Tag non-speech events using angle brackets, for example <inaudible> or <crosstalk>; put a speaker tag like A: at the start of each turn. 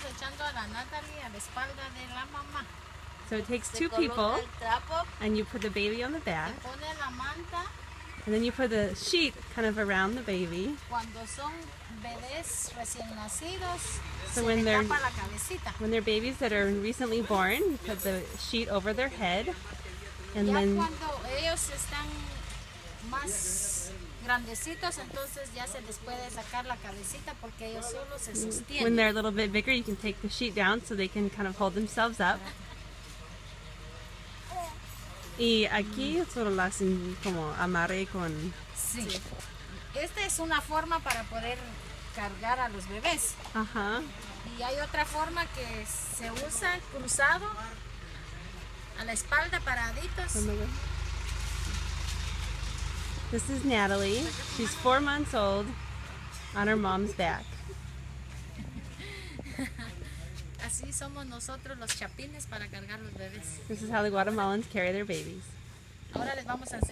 A: Estamos echando a la Natalie a la espalda de la mamá.
B: So it takes two people, and you put the baby on the back,
A: pone la manta
B: and then you put the sheet kind of around the baby.
A: cuando son bebés recién nacidos.
B: So when they're-
A: tapa la cabecita.
B: When they're babies that are recently born, you put the sheet over their head, and then
A: cuando ellos están más grandecitos, entonces ya se les puede sacar la cabecita porque ellos solo se
B: when
A: sostienen.
B: they're a little bit bigger, you can take the sheet down so they can kind of hold themselves up. Y aquí solo lo hacen como amarre con...
A: Sí. Esta es una forma para poder cargar a los bebés.
B: Ajá.
A: Y hay otra forma que se usa cruzado a la espalda paraditos.
B: This is Natalie. She's four months old on her mom's back. <laughs>
A: Así somos nosotros los chapines para cargar los bebés.
B: This is how the Guatemalans carry their babies.
A: Ahora les vamos a enseñar.